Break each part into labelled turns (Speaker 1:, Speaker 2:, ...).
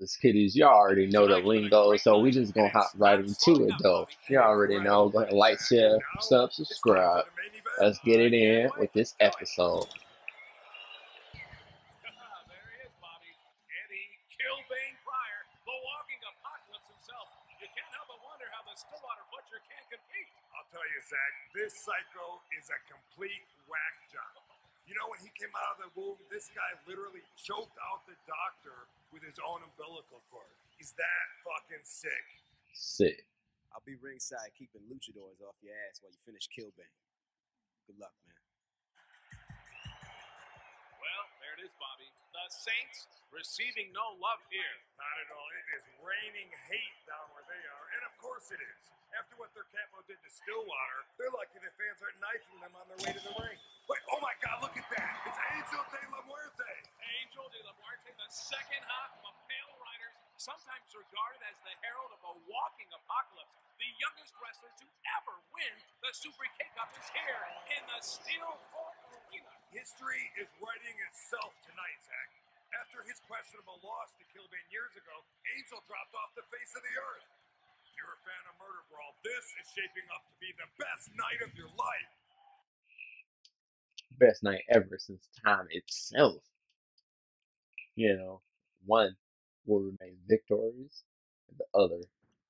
Speaker 1: This kiddies, y'all already know the lingo, so we just gonna hop right into it though. You all already know. Go ahead, like, share, sub, subscribe. Let's get it in with this episode.
Speaker 2: there he is, Bobby. Eddie Kilbane Pryor, the walking apocalypse himself. You can't help but wonder how the Stillwater Butcher can't compete.
Speaker 3: I'll tell you, Zach, this psycho is a complete whack job. You know, when he came out of the womb, this guy literally choked out the doctor with his own umbilical cord. He's that fucking sick.
Speaker 1: Sick.
Speaker 4: I'll be ringside keeping luchadors off your ass while you finish Killbane. Good luck, man.
Speaker 2: Well, there it is, Bobby. The Saints receiving no love here.
Speaker 3: Not at all. It is raining hate down where they are, and of course it is. After what their capo did to Stillwater, they're lucky the fans aren't knifing them on their way to the ring. Wait, oh my God, look at that! It's Angel De La Muerte.
Speaker 2: Angel de la Muerte, the second half of a Pale Riders, sometimes regarded as the herald of a walking apocalypse. The youngest wrestler to ever win the Super K-Cup is here in the Steel.
Speaker 3: History is writing itself tonight, Zach. After his questionable loss to Kilbane years ago, Angel dropped off the face of the earth. If you're a fan of Murder Brawl, this is shaping up to be the best night of your life.
Speaker 1: Best night ever since time itself. You know, one will remain victorious, and the other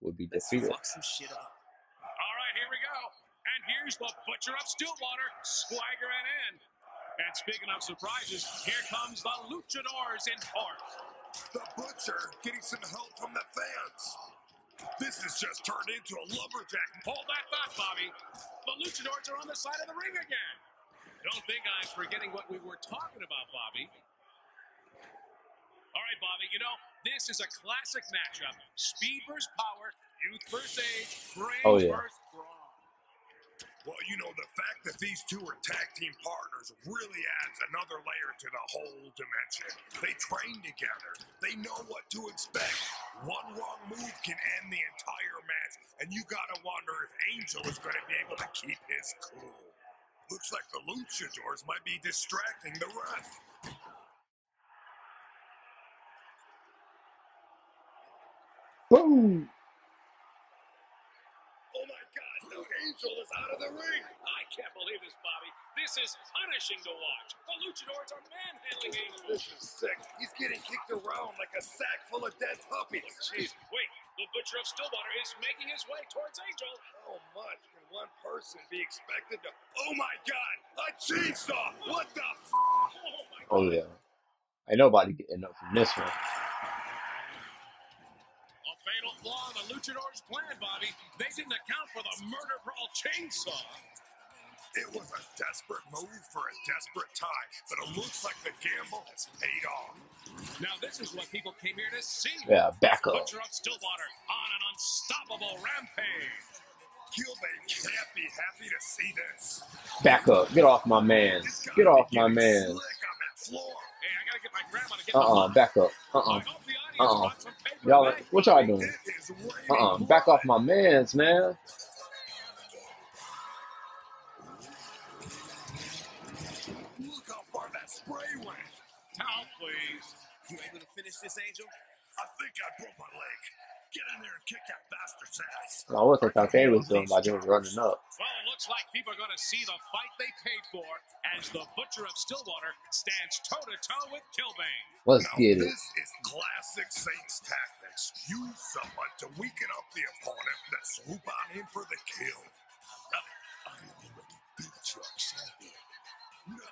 Speaker 1: will be defeated.
Speaker 4: fuck some shit up.
Speaker 2: All right, here we go. And here's the Butcher of Stillwater, Swagger and End. And speaking of surprises, here comes the Luchadors in part.
Speaker 3: The Butcher getting some help from the fans. This has just turned into a lumberjack.
Speaker 2: Hold that thought, Bobby. The Luchadors are on the side of the ring again. Don't think I'm forgetting what we were talking about, Bobby. All right, Bobby, you know, this is a classic matchup. Speed versus power, youth versus age, oh, brains
Speaker 1: Oh, yeah.
Speaker 2: versus brawn.
Speaker 3: Well, you know, the fact that these two are tag team partners really adds another layer to the whole dimension. They train together, they know what to expect. One wrong move can end the entire match, and you gotta wonder if Angel is gonna be able to keep his cool. Looks like the luchadors might be distracting the ref.
Speaker 1: Boom!
Speaker 3: Oh my god, no Angel is out of the ring!
Speaker 2: I can't believe this, Bobby. This is punishing to watch. The Luchadors are manhandling Angel.
Speaker 3: This is sick. He's getting kicked around like a sack full of dead puppies.
Speaker 2: Jeez, wait. The Butcher of Stillwater is making his way towards Angel.
Speaker 3: How much can one person be expected to? Oh my God! A chainsaw! What the? F-
Speaker 2: Oh, my oh, God.
Speaker 1: Oh yeah. Ain't nobody getting up from this one.
Speaker 2: A fatal flaw in the Luchadors' plan, Bobby. They didn't account for the murder brawl chainsaw.
Speaker 3: it was a desperate move for a desperate time, but it looks like the gamble has paid off.
Speaker 2: Now, this is what people came here to see.
Speaker 1: Yeah, back up.
Speaker 2: Butcher of Stillwater on an unstoppable rampage.
Speaker 3: Kilbane can't be happy to see this.
Speaker 1: Back up. Get off my man. Get off my man.
Speaker 3: Slick on that floor.
Speaker 2: Hey, I gotta get my grandma to get
Speaker 1: Uh
Speaker 2: the
Speaker 1: uh back up. Uh
Speaker 2: I
Speaker 1: uh
Speaker 2: hope
Speaker 1: Uh-uh. Y'all, what y'all doing?
Speaker 3: It is raining
Speaker 1: Uh uh Back off my mans, man.
Speaker 3: Look how far that spray went.
Speaker 2: Please.
Speaker 4: You able to finish this, Angel?
Speaker 3: I think I broke my leg. Get in there and kick that bastard's ass.
Speaker 1: I they thought they was doing by just running up.
Speaker 2: Well, it looks like people are going to see the fight they paid for as the Butcher of Stillwater stands toe to toe with Kilbane.
Speaker 1: Let's
Speaker 3: Now,
Speaker 1: get it.
Speaker 3: this is classic Saints tactics. Use someone to weaken up the opponent, then swoop on him for the kill. I already beat your champion. Now,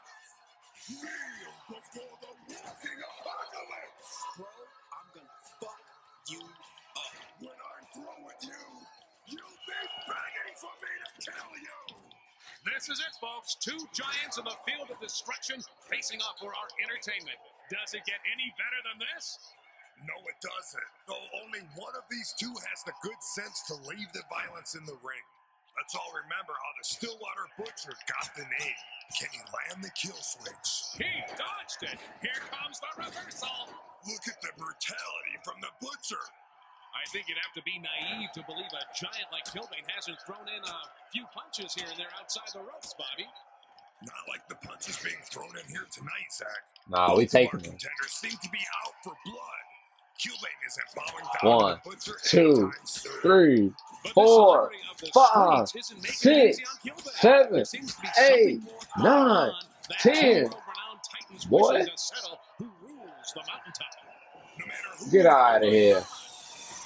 Speaker 3: kneel before the
Speaker 2: This is it, folks. Two giants in the field of destruction facing off for our entertainment. Does it get any better than this?
Speaker 3: No, it doesn't. Though only one of these two has the good sense to leave the violence in the ring. Let's all remember how the Stillwater Butcher got the name. Can he land the kill switch?
Speaker 2: He dodged it. Here comes the reversal.
Speaker 3: Look at the brutality from the Butcher.
Speaker 2: I think you'd have to be naive to believe a giant like Kilbane hasn't thrown in a few punches here and there outside the ropes, Bobby.
Speaker 3: Not like the punches being thrown in here tonight, Zach.
Speaker 1: Nah, we
Speaker 3: Both of
Speaker 1: taking
Speaker 3: our
Speaker 1: them.
Speaker 3: contenders seem to be out for blood. Cuban isn't bowing down
Speaker 1: One,
Speaker 3: to the butcher
Speaker 1: two,
Speaker 3: anytime soon.
Speaker 1: three,
Speaker 2: But the
Speaker 1: four,
Speaker 2: celebrity of the
Speaker 1: five,
Speaker 2: streets isn't making it easy
Speaker 1: six,
Speaker 2: on Kilbane.
Speaker 1: seven,
Speaker 2: There seems to be
Speaker 1: eight,
Speaker 2: something more going
Speaker 1: nine,
Speaker 2: on that
Speaker 1: 10.
Speaker 2: world-renowned Titans
Speaker 1: Boy.
Speaker 2: wishes to settle who rules the mountaintop.
Speaker 3: No matter who
Speaker 1: Get out of here.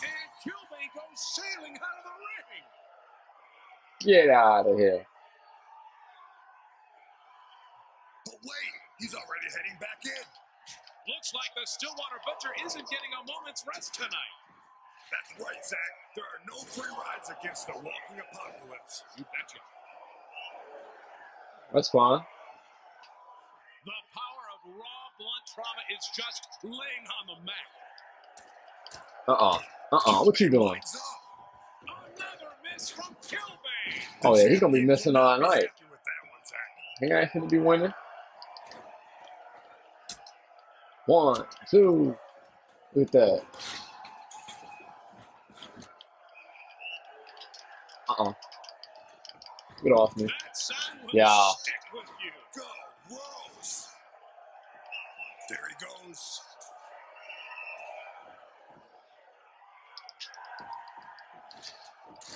Speaker 2: And Kilbane goes sailing out of the ring.
Speaker 1: Get out of here.
Speaker 3: But wait, he's already heading back in.
Speaker 2: Looks like the Stillwater Butcher isn't getting a moment's rest tonight.
Speaker 3: That's right, Zach. There are no free rides against the walking apocalypse.
Speaker 2: You betcha.
Speaker 1: That's fine.
Speaker 2: The power of raw blunt trauma is just laying on the mat.
Speaker 1: Uh-uh. Uh-uh. What you doing?
Speaker 3: Lights up.
Speaker 2: Another miss from Kilbane.
Speaker 1: Oh, yeah, he's gonna be missing all night.
Speaker 3: happy with that one, Zach.
Speaker 1: He ain't gonna be winning. One, two, with that. Uh-uh. Get off me.
Speaker 2: That sound will
Speaker 1: Yeah.
Speaker 2: stick with you.
Speaker 3: Go, Rose. There he goes.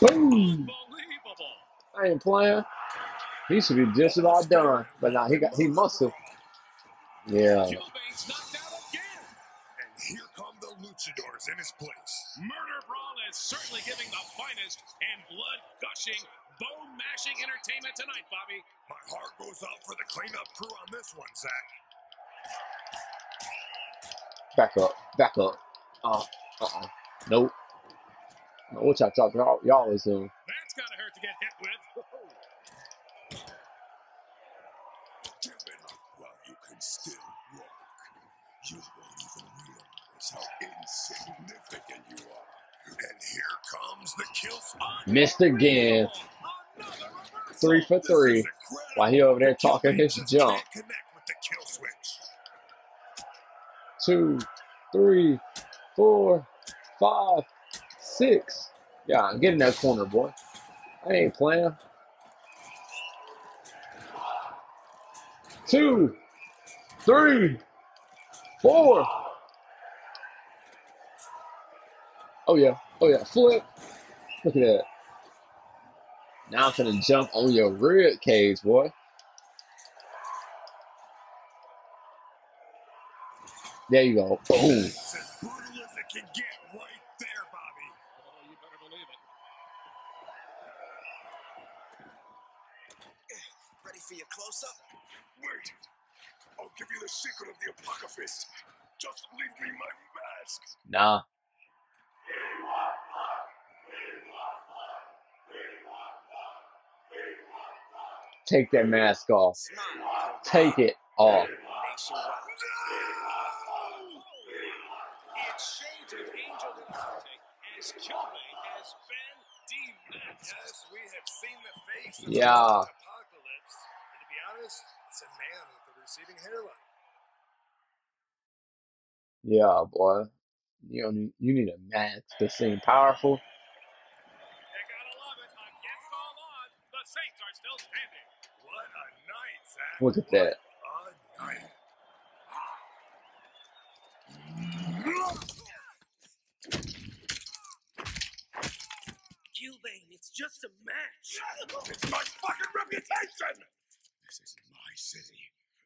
Speaker 1: Boom! I ain't playing. He should be just about done. But now he got he must have. Yeah.
Speaker 3: Here come the luchadors in his place.
Speaker 2: Murder Brawl is certainly giving the finest and blood gushing, bone mashing entertainment tonight, Bobby.
Speaker 3: My heart goes out for the cleanup crew on this one, Zach.
Speaker 1: Back up. Back up. Uh uh-uh. Nope. No, what y'all talking y'all, y'all is doing.
Speaker 2: That's gotta hurt to get hit with.
Speaker 3: Give it up while you can still walk. You won't even realize how insignificant you are. And here comes the kill spot.
Speaker 1: Missed again. Three for three.
Speaker 3: is.
Speaker 1: While he over there talking his
Speaker 3: just
Speaker 1: junk.
Speaker 3: can't connect with the kill switch.
Speaker 1: Two, three, four, five, six. Yeah, get in that corner, boy. I ain't playing. Two, three, four. Oh yeah, oh yeah, flip. Look at that. Now I'm gonna jump on your rib cage, boy. There you go. Boom.
Speaker 3: It's as brutal as it can get right there, Bobby.
Speaker 2: Oh, you better believe it.
Speaker 4: Ready for your close up?
Speaker 3: Wait. I'll give you the secret of the apocalypse. Just leave me my mask.
Speaker 1: Nah. Take that mask off. Take it off.
Speaker 4: Nationwide.
Speaker 2: It's shades of Angel Dulce as Kilbane has been demasked.
Speaker 3: Yes, we have seen the face of
Speaker 1: Yeah.
Speaker 3: the apocalypse. And to be honest, it's a man with a receding hairline.
Speaker 1: Yeah, boy. You don't need, you need a match to seem powerful.
Speaker 2: You gotta love it. Against all odds, the Saints are still standing.
Speaker 3: What a night, Zach.
Speaker 1: Look at that.
Speaker 3: What a night.
Speaker 4: Kilbane, it's just a match.
Speaker 3: It's my fucking reputation! This is my city.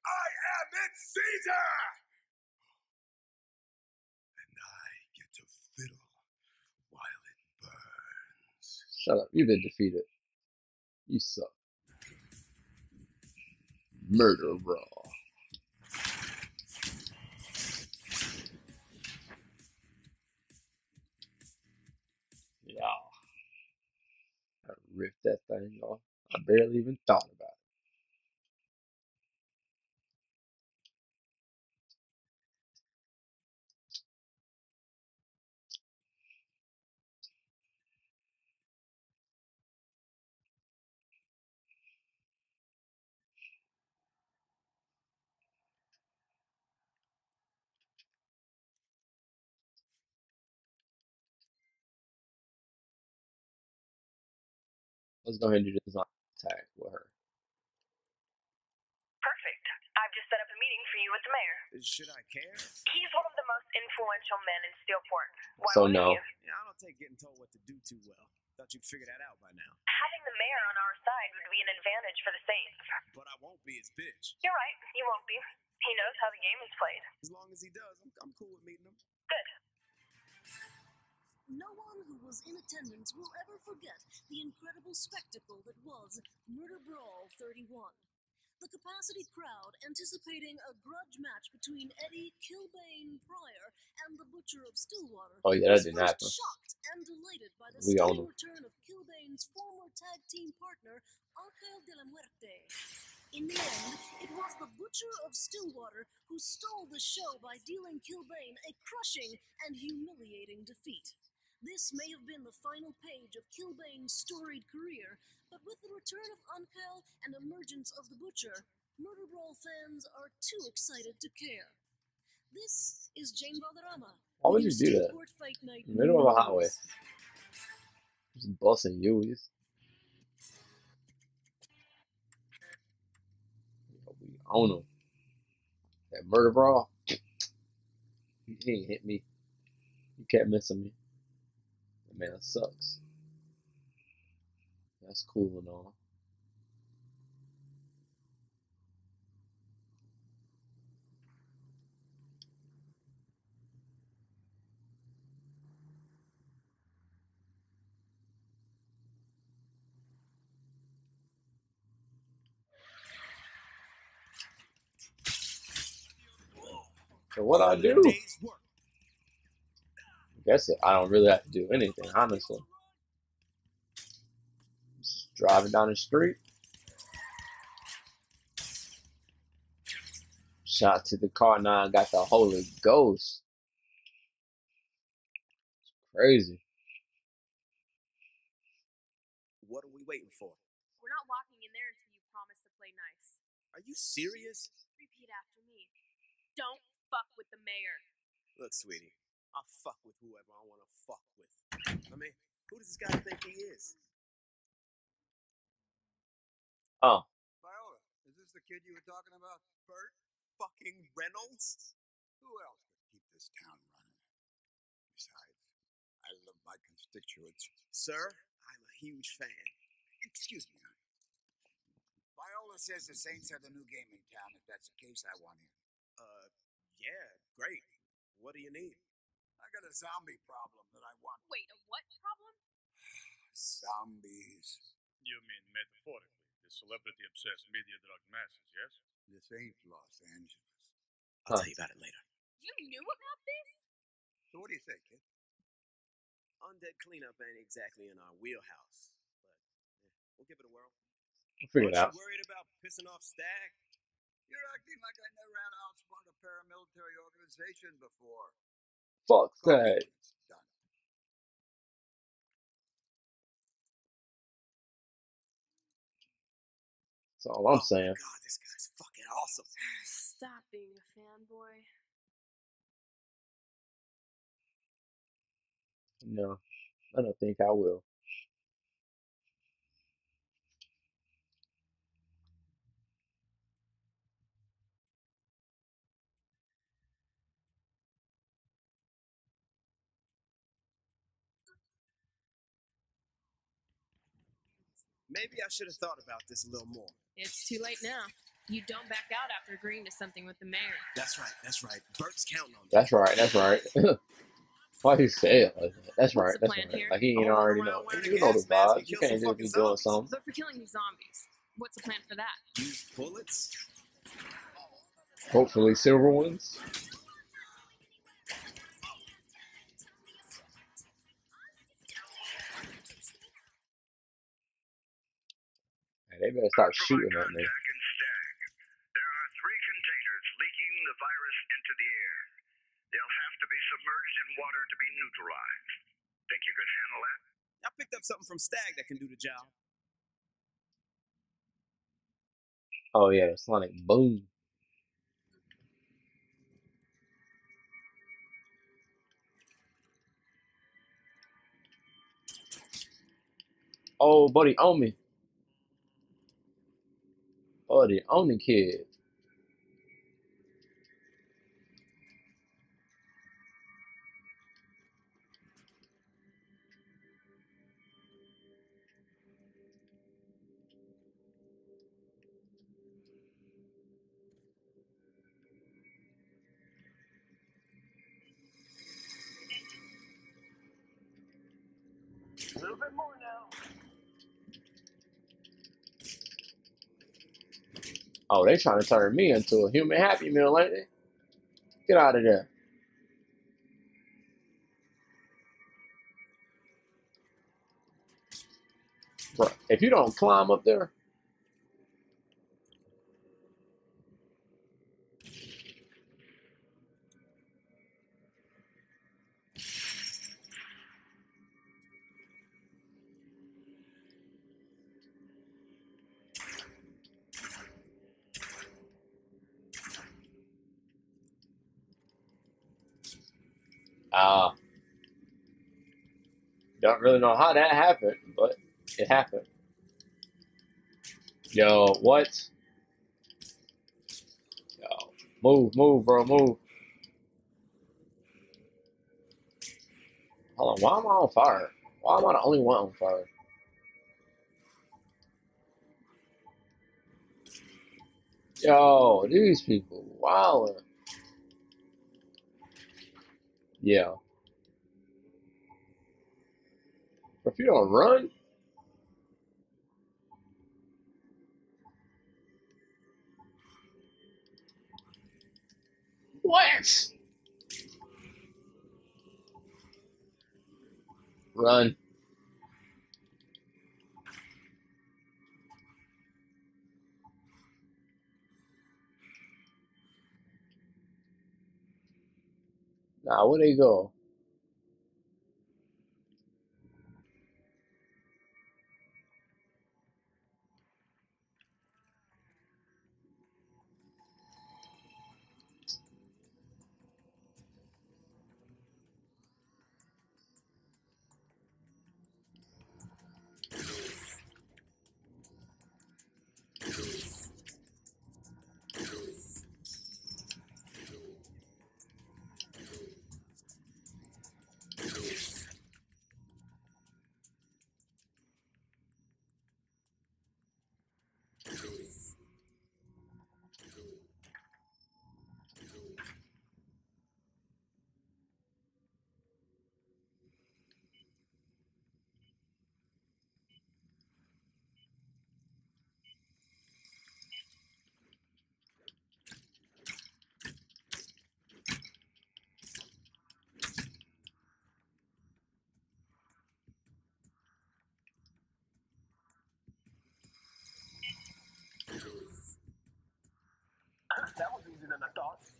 Speaker 3: I am its Caesar! And I get to fiddle while it burns.
Speaker 1: Shut up. You've been defeated. You suck. Murder Brawl. Yeah. I ripped that thing off. I barely even thought about it. Let's go ahead and do this on attack with her.
Speaker 5: Perfect. I've just set up a meeting for you with the mayor.
Speaker 4: Uh, should I care?
Speaker 5: He's one of the most influential men in Steelport. Why
Speaker 1: So no.
Speaker 5: you?
Speaker 4: Yeah, I don't take getting told what to do too well. Thought you'd figure that out by now.
Speaker 5: Having the mayor on our side would be an advantage for the Saints.
Speaker 4: But I won't be his bitch.
Speaker 5: You're right. You won't be. He knows how the game is played.
Speaker 4: As long as he does, I'm, I'm cool with meeting him.
Speaker 5: Good.
Speaker 6: No one who was in attendance will ever forget the incredible spectacle that was Murder Brawl 31. The capacity crowd anticipating a grudge match between Eddie Kilbane Pryor and the Butcher of Stillwater
Speaker 1: Oh yeah, that
Speaker 6: was
Speaker 1: didn't happen.
Speaker 6: shocked and delighted by the
Speaker 1: We all know.
Speaker 6: return of Kilbane's former tag team partner, Angel de la Muerte. In the end, it was the Butcher of Stillwater who stole the show by dealing Kilbane a crushing and humiliating defeat. This may have been the final page of Kilbane's storied career, but with the return of Angel and emergence of the Butcher, Murder Brawl fans are too excited to care. This is Jane Valderrama.
Speaker 1: Why would you do that?
Speaker 6: Steelport Fight Night
Speaker 1: In the middle of a highway. Just busting U's. We own him. That murder brawl. He ain't hit me. He kept missing me. That sucks. That's cool and all. So what I do?
Speaker 4: Day's work.
Speaker 1: I guess I don't really have to do anything, honestly. Just driving down the street. Shot to the car now. I got the Holy Ghost. It's crazy.
Speaker 4: What are we waiting for?
Speaker 7: We're not walking in there until you promise to play nice.
Speaker 4: Are you serious?
Speaker 7: Repeat after me. Don't fuck with the mayor.
Speaker 4: Look, sweetie, I'll fuck with whoever I want to fuck with. I mean, who does this guy think he is?
Speaker 1: Oh,
Speaker 8: Viola, is this the kid you were talking about?
Speaker 4: Burt fucking Reynolds?
Speaker 8: Who else could keep this town running? Besides, I love my constituents.
Speaker 4: Sir, I'm a huge fan.
Speaker 8: Excuse me. Viola says the Saints are the new game in town. If that's the case, I want in.
Speaker 4: Uh, yeah, great. What do you need?
Speaker 8: I got a zombie problem that I want.
Speaker 7: Wait, a what problem?
Speaker 8: Zombies.
Speaker 9: You mean metaphorically, the celebrity obsessed media drug masses, yes?
Speaker 8: This ain't Los Angeles.
Speaker 4: I'll tell you about it later.
Speaker 7: You knew about this?
Speaker 8: So what do you think, kid?
Speaker 4: Undead cleanup ain't exactly in our wheelhouse, but eh, we'll give it a whirl.
Speaker 1: we'll figure it
Speaker 4: Aren't
Speaker 1: out.
Speaker 4: you worried about pissing off Stag?
Speaker 8: You're acting like I never had to outsmart a paramilitary organization before.
Speaker 1: Fuck that.
Speaker 8: when it's done.
Speaker 1: That's all I'm
Speaker 4: oh
Speaker 1: saying.
Speaker 4: my god, this guy's fucking awesome.
Speaker 7: Stop being a fanboy.
Speaker 1: No, I don't think I will.
Speaker 4: Maybe I should have thought about this a little more.
Speaker 7: It's too late now. You don't back out after agreeing to something with the mayor.
Speaker 4: That's right, that's right. Burt's counting on me.
Speaker 1: That's right. That's right. Why you say it like that? That's right. That's right.
Speaker 7: here?
Speaker 1: Like he ain't
Speaker 4: I'll
Speaker 1: already
Speaker 4: around
Speaker 1: know. You know the
Speaker 4: gas mask
Speaker 1: vibes. You can't just be
Speaker 4: fucking
Speaker 1: doing something.
Speaker 7: But for killing these zombies, what's the plan for that?
Speaker 4: Use bullets?
Speaker 1: Hopefully silver ones. They better start shooting at me.
Speaker 10: Jack and Stag. There are three containers leaking the virus into the air. They'll have to be submerged in water to be neutralized. Think you can handle that?
Speaker 4: I picked up something from Stag that can do the job.
Speaker 1: Oh yeah, the sonic boom. Oh, buddy, on me or the only kid.
Speaker 2: A little bit more now.
Speaker 1: Oh, they trying to turn me into a human happy meal, ain't they? Get out of there. Bro, if you don't climb up there, uh, don't really know how that happened, but it happened. Yo, what? Yo, move, move, bro, move. Hold on, why am I on fire? Why am I the only one on fire? Yo, these people, wow. Yeah. If you don't run, what? Run. Nah, where they go?
Speaker 2: That was easier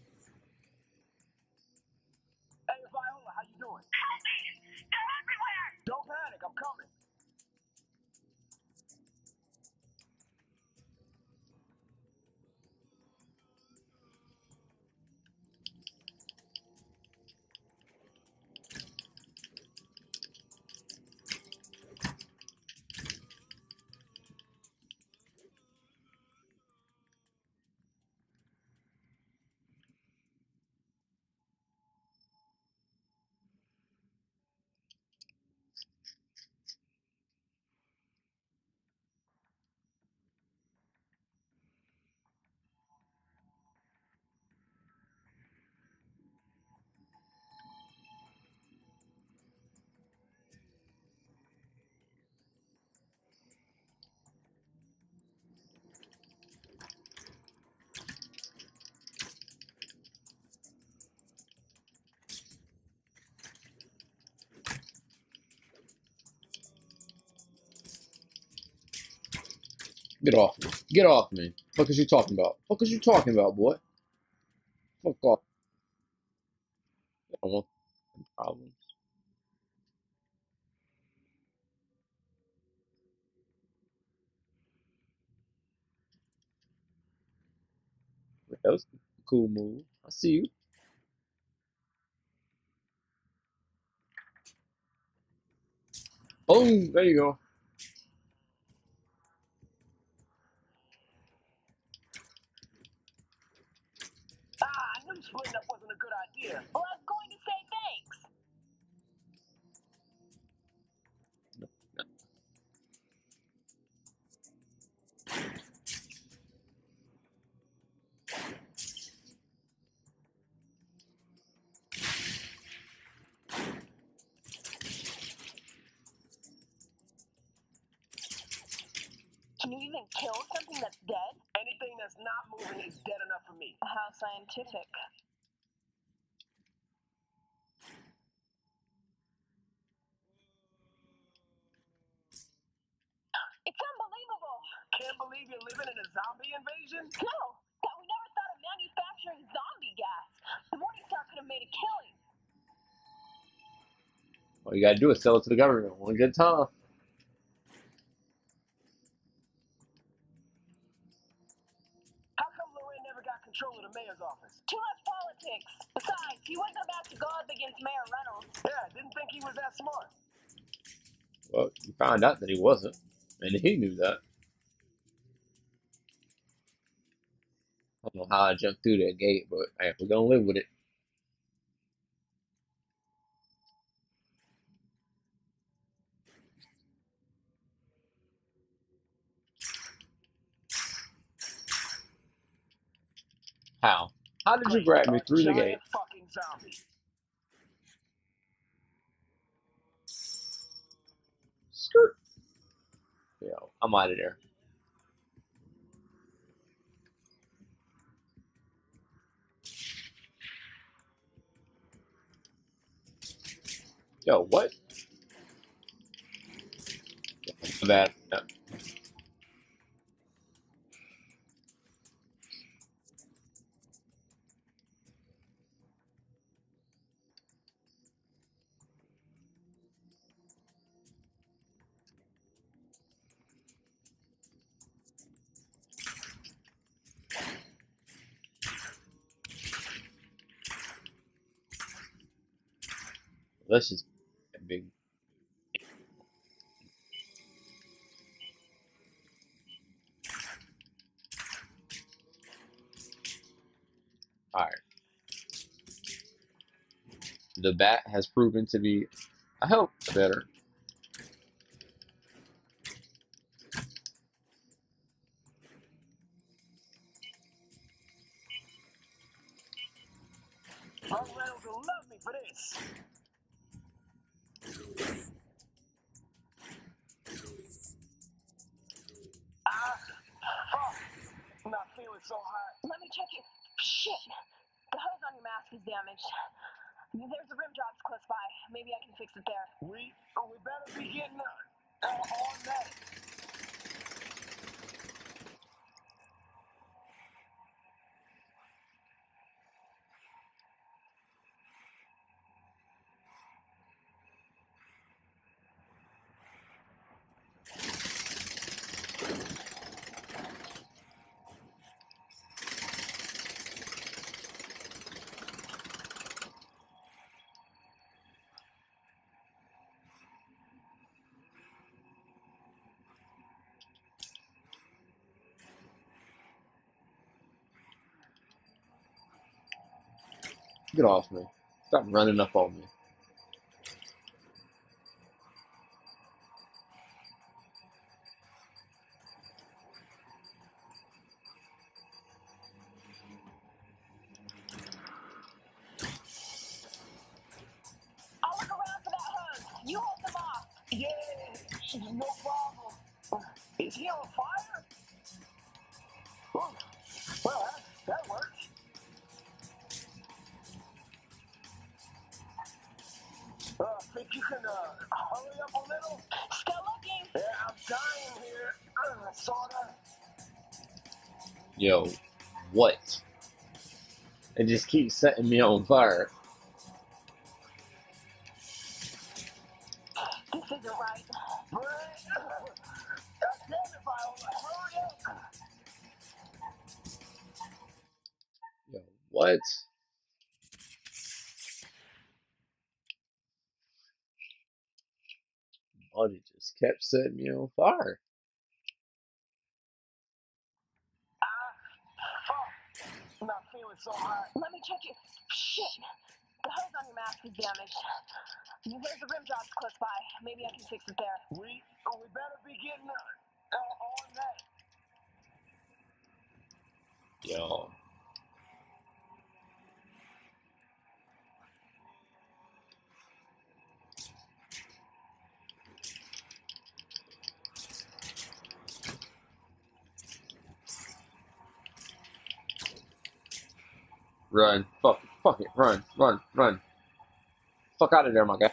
Speaker 1: Get off me. Get off me. Fuck is you talking about? Fuck is you talking about, boy? Fuck off. I don't want problems. That was a cool move. I see you. Boom! There you go.
Speaker 2: splitting up wasn't a good idea.
Speaker 7: Well, I was going to say thanks. Can you even kill something that's dead?
Speaker 11: Anything that's not moving is dead enough for me.
Speaker 7: How scientific.
Speaker 11: Zombie invasion?
Speaker 7: No, that we never thought of manufacturing zombie gas. The Morningstar could have made a killing.
Speaker 1: All you gotta do is sell it to the government one good time.
Speaker 11: How come Loren never got control of the mayor's office?
Speaker 7: Too much politics. Besides, he wasn't about to go up against Mayor Reynolds.
Speaker 11: Yeah, didn't think he was that smart.
Speaker 1: Well, you found out that he wasn't, and he knew that. I don't know how I jumped through that gate, but hey, we're gonna live with it. How? How did you grab me through the gate? Skirt. Yo, I'm out of there. Yo, what? That. Uh, That's just a big. Alright. The bat has proven to be, I hope, better.
Speaker 11: Burt Reynolds will love me for this. Ah, fuck. I'm not feeling so hot.
Speaker 7: Let me check it. Shit. The hose on your mask is damaged. There's a rim job close by. Maybe I can fix it there.
Speaker 11: We, oh, we better be getting uh, uh, on that.
Speaker 1: Get off me. Stop running up on me. Just keeps setting me on fire. What? Buddy just kept setting me on fire.
Speaker 11: Ah, fuck. I'm not feeling so hot.
Speaker 7: Let me check it. Shit. The hose on your mask is damaged. There's a rim job close by. Maybe I can fix it there.
Speaker 11: We, oh, we better be getting uh, uh, on that.
Speaker 1: Yo. Run. Fuck. Fuck it. Run. Run. Run. Fuck out of there, my guy.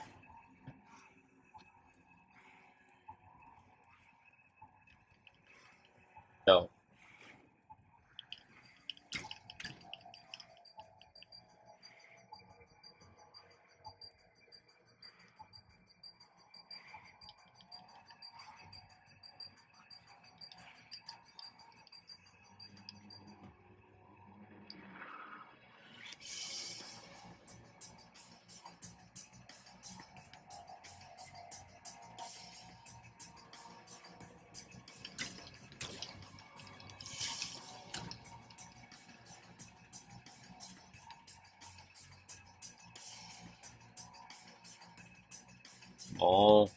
Speaker 1: Oh.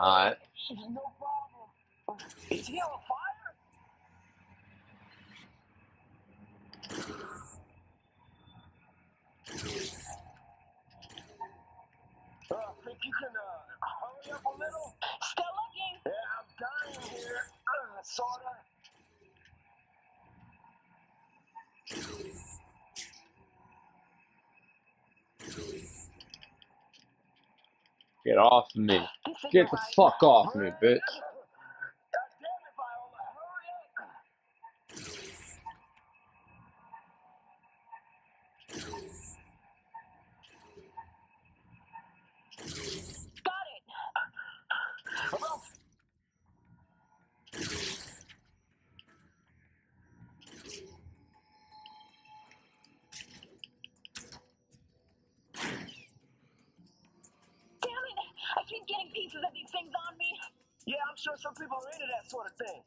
Speaker 11: Yeah,
Speaker 1: Alright.
Speaker 11: no problem. Is he on fire? Uh, think you can uh, hurry up a little?
Speaker 7: Still looking.
Speaker 11: Yeah, I'm dying here. Uh, sorta.
Speaker 1: Get off of me. Get the fuck off me, bitch.
Speaker 11: God damn it, Viola, hurry up.
Speaker 7: Got it.
Speaker 11: About
Speaker 7: Damn it. I keep getting pieces of these things on me.
Speaker 11: Yeah, I'm sure some people are into that sort of thing.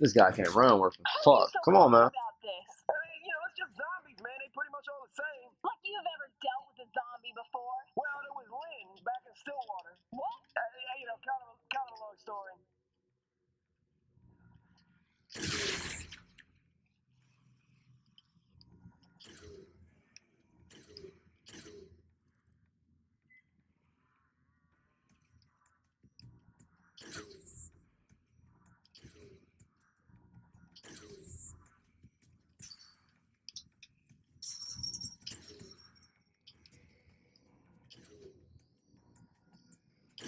Speaker 1: This guy can't run worth a
Speaker 7: oh, you
Speaker 1: fuck. Come on, man.
Speaker 7: calm About this?
Speaker 11: I mean, you know, it's just zombies, man. They pretty much all the same.
Speaker 7: Like you've ever dealt with a zombie before?
Speaker 11: Well, there was Lin back in Stillwater.
Speaker 7: What?
Speaker 11: Uh, you know, kind of, a, kind of a long story.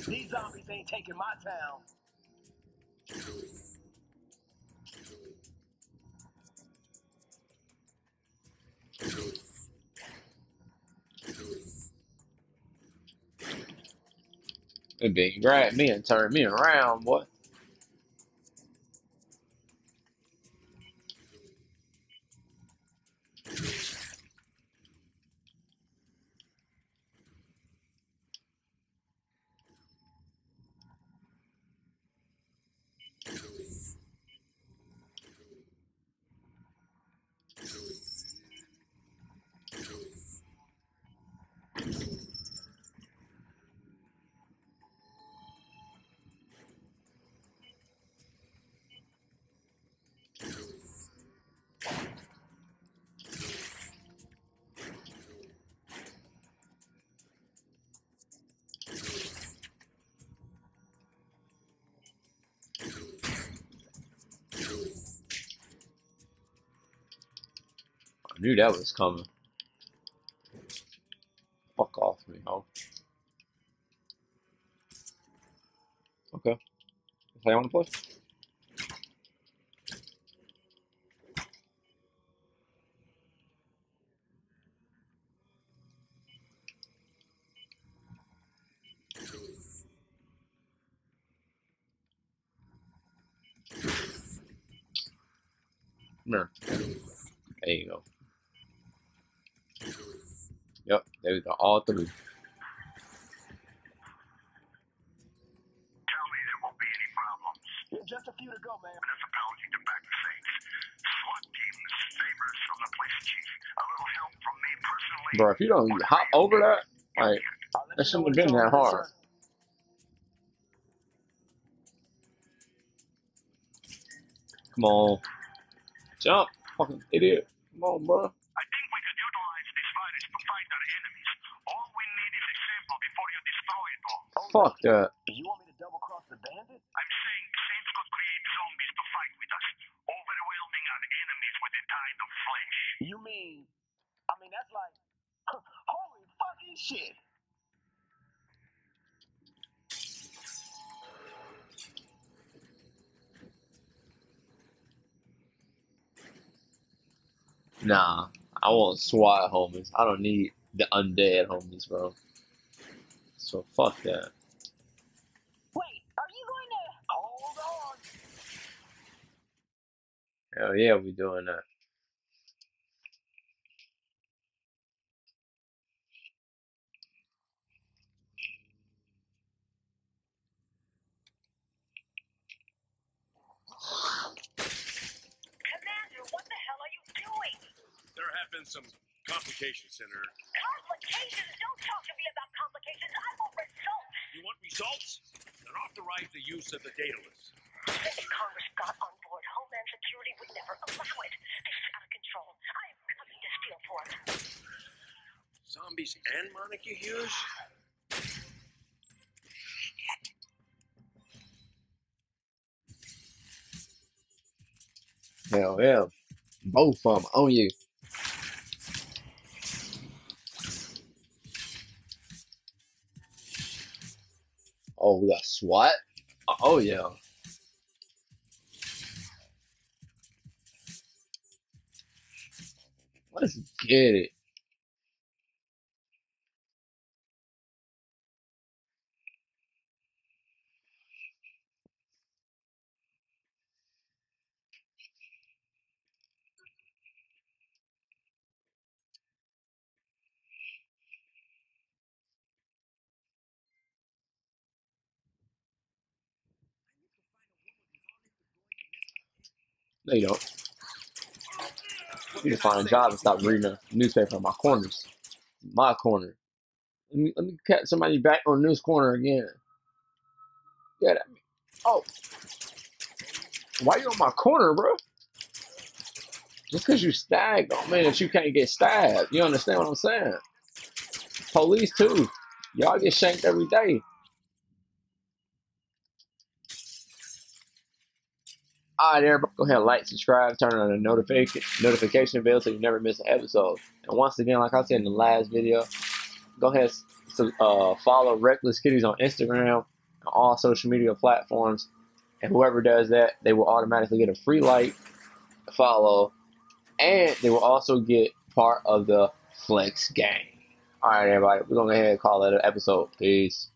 Speaker 11: These zombies ain't taking my town.
Speaker 1: They big grab me and turn me around, boy. Knew that was coming. Fuck off me, ho. Okay. You want to play? Come here. There you go. Yep, there we go. All three.
Speaker 10: Tell me there won't be any problems.
Speaker 11: Yeah, just a few to go, man.
Speaker 10: Municipality to back the Saints. SWAT teams, favors from the police chief. A little help from me personally.
Speaker 1: Bro, if you don't hop over that, like,
Speaker 11: I'll
Speaker 1: that shouldn't
Speaker 11: know
Speaker 1: have
Speaker 11: when
Speaker 1: been that hard.
Speaker 11: sir.
Speaker 1: Come on. Jump. Fucking idiot. Come on, bro.
Speaker 10: I think we could utilize this virus to fight our enemies. All we need is a sample before you destroy it all.
Speaker 1: Fuck that.
Speaker 11: You want me to double cross the bandit?
Speaker 10: I'm saying Saints could create zombies to fight with us, overwhelming our enemies with a tide of flesh.
Speaker 11: You mean? I mean that's like holy fucking shit.
Speaker 1: Nah. I want SWAT homies. I don't need the undead homies, bro. So fuck that.
Speaker 7: Wait, are you going to?
Speaker 11: Hold on.
Speaker 1: Hell yeah, we doing that.
Speaker 5: Commander, what the hell are you doing?
Speaker 2: There have been some complications, Senator.
Speaker 5: Complications? Don't talk to me about complications. I want results.
Speaker 2: You want results? Then authorize the use of the
Speaker 5: Daedalus. Congress got on board, Homeland Security would never allow it. This is out of control. I am coming to steal for it.
Speaker 2: Zombies and Monica Hughes?
Speaker 1: Hell yeah. Both of them on you. Oh, we got SWAT? Oh, yeah. Let's get it. You don't. Need to find a job and stop reading the newspaper in my corners. My corner. Let me, let me catch somebody back on this corner again. Yeah, that, oh. Why you on my corner, bro? Just because you stabbed don't mean that you can't get stabbed. You understand what I'm saying? Police, too. Y'all get shanked every day. All right, everybody, go ahead, like, subscribe, turn on the notification notification bell so you never miss an episode. And once again, like I said in the last video, go ahead, uh, follow Reckless Kiddies on Instagram and all social media platforms. And whoever does that, they will automatically get a free like, follow, and they will also get part of the Flex Gang. All right, everybody, we're gonna go ahead and call it an episode. Peace.